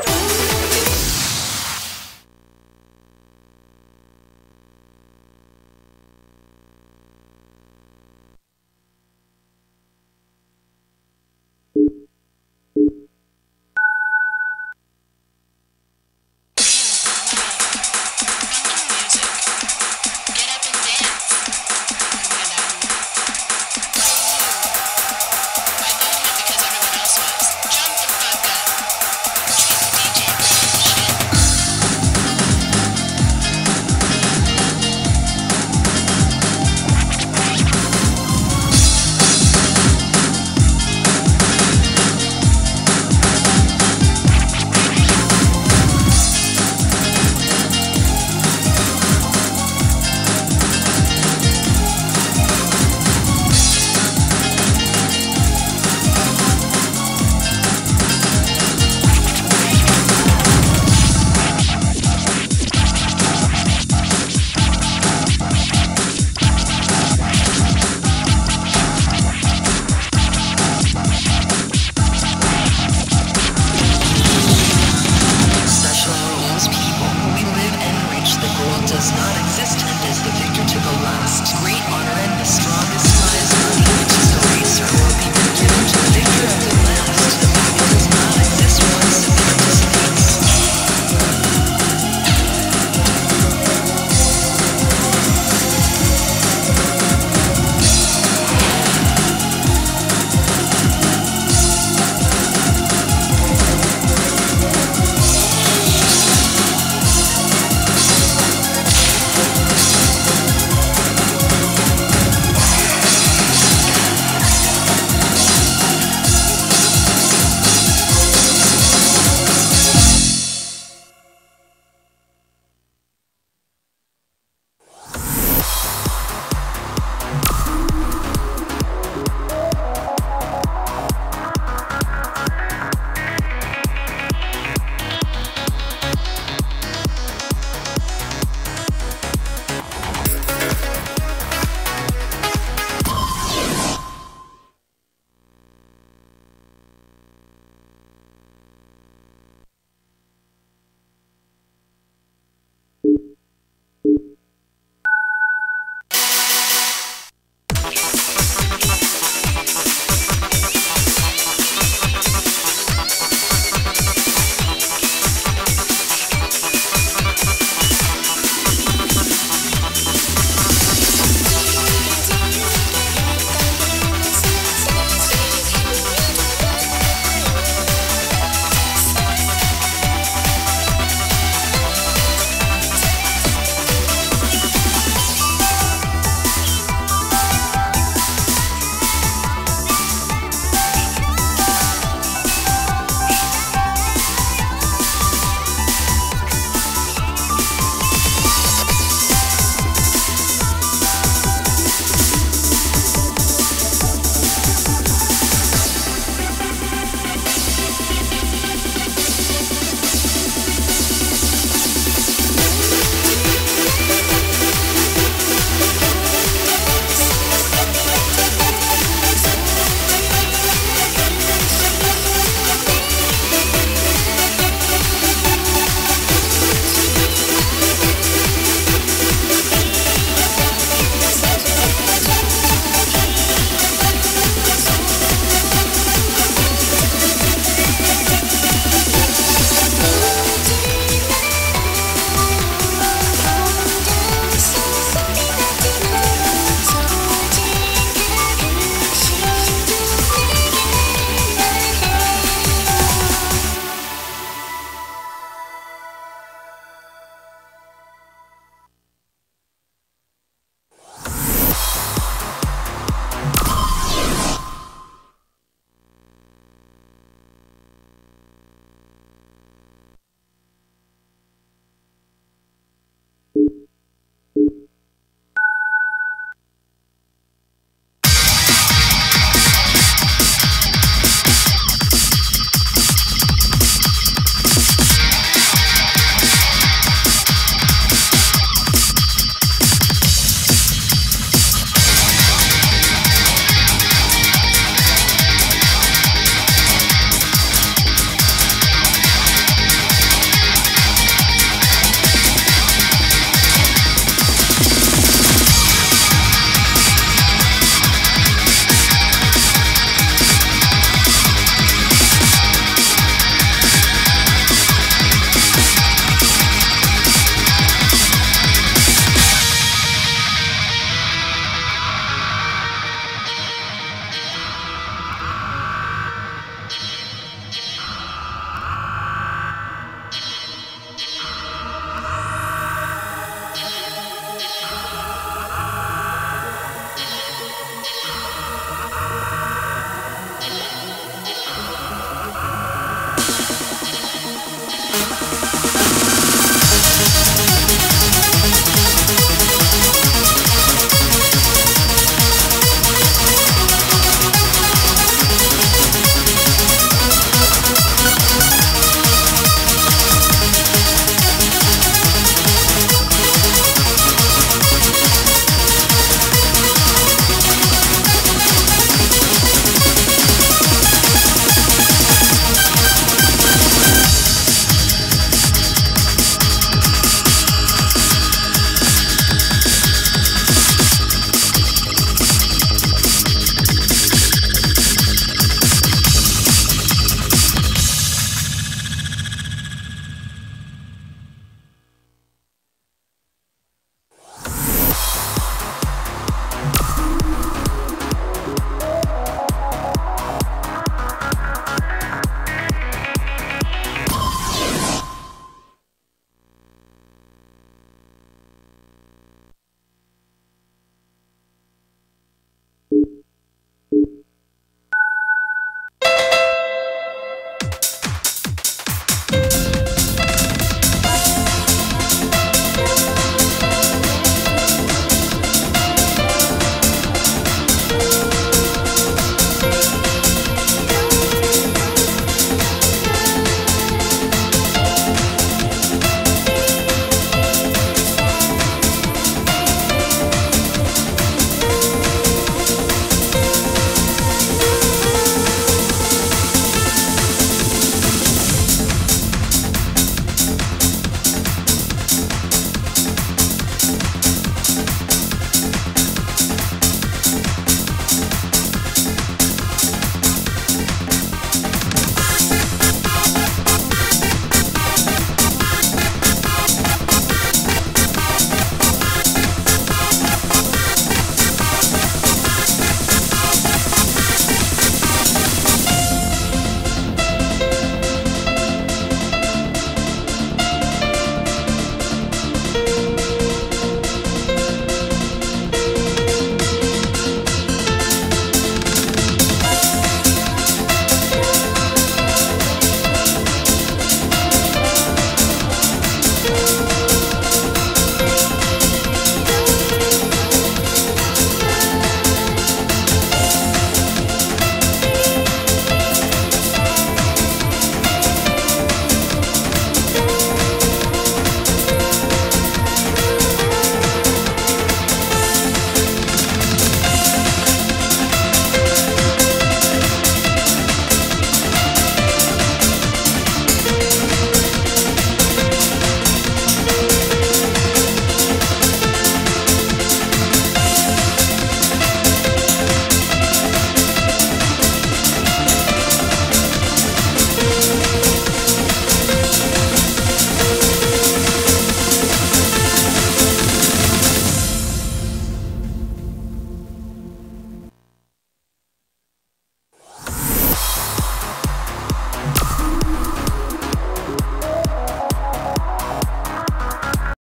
Podcast.